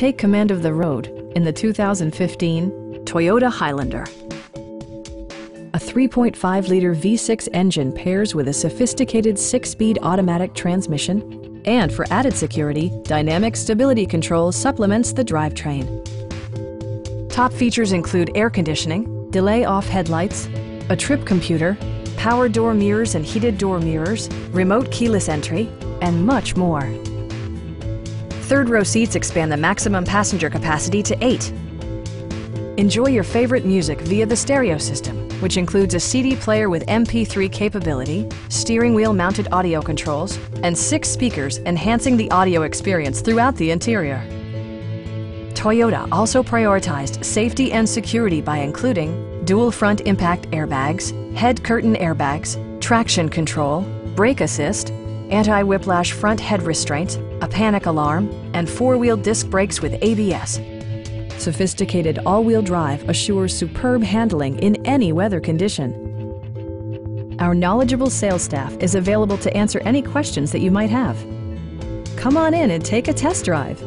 Take command of the road in the 2015 Toyota Highlander. A 3.5-liter V6 engine pairs with a sophisticated six-speed automatic transmission, and for added security, Dynamic Stability Control supplements the drivetrain. Top features include air conditioning, delay-off headlights, a trip computer, power door mirrors and heated door mirrors, remote keyless entry, and much more. Third row seats expand the maximum passenger capacity to eight. Enjoy your favorite music via the stereo system, which includes a CD player with MP3 capability, steering wheel mounted audio controls, and six speakers enhancing the audio experience throughout the interior. Toyota also prioritized safety and security by including dual front impact airbags, head curtain airbags, traction control, brake assist, anti-whiplash front head restraints, a panic alarm, and four-wheel disc brakes with ABS. Sophisticated all-wheel drive assures superb handling in any weather condition. Our knowledgeable sales staff is available to answer any questions that you might have. Come on in and take a test drive.